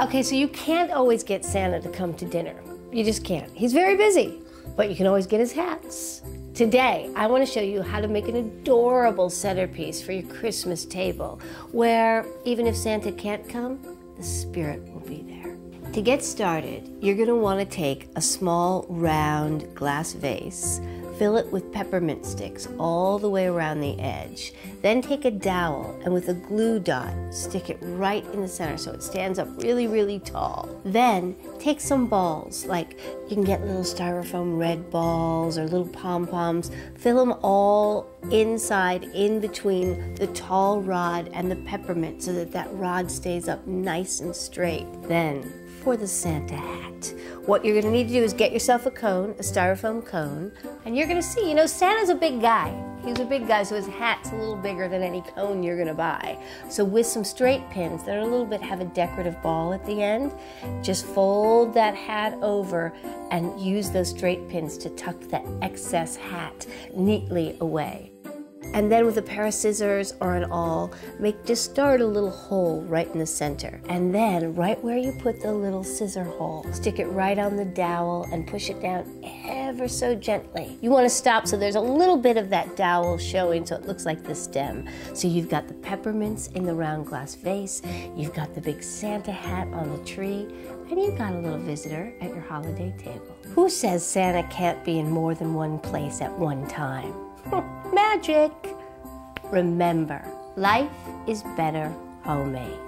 Okay, so you can't always get Santa to come to dinner. You just can't. He's very busy, but you can always get his hats. Today, I want to show you how to make an adorable centerpiece for your Christmas table, where even if Santa can't come, the spirit will be there. To get started, you're going to want to take a small round glass vase Fill it with peppermint sticks all the way around the edge. Then take a dowel and with a glue dot, stick it right in the center so it stands up really, really tall. Then take some balls, like you can get little styrofoam red balls or little pom-poms. Fill them all inside, in between the tall rod and the peppermint so that that rod stays up nice and straight. Then for the Santa hat. What you're gonna need to do is get yourself a cone, a styrofoam cone, and you're gonna see, you know, Santa's a big guy. He's a big guy, so his hat's a little bigger than any cone you're gonna buy. So with some straight pins that are a little bit have a decorative ball at the end, just fold that hat over and use those straight pins to tuck the excess hat neatly away. And then with a pair of scissors or an awl, make just start a little hole right in the center. And then right where you put the little scissor hole, stick it right on the dowel and push it down ever so gently. You want to stop so there's a little bit of that dowel showing so it looks like the stem. So you've got the peppermints in the round glass vase, you've got the big Santa hat on the tree, and you've got a little visitor at your holiday table. Who says Santa can't be in more than one place at one time? Magic! Remember, life is better homemade.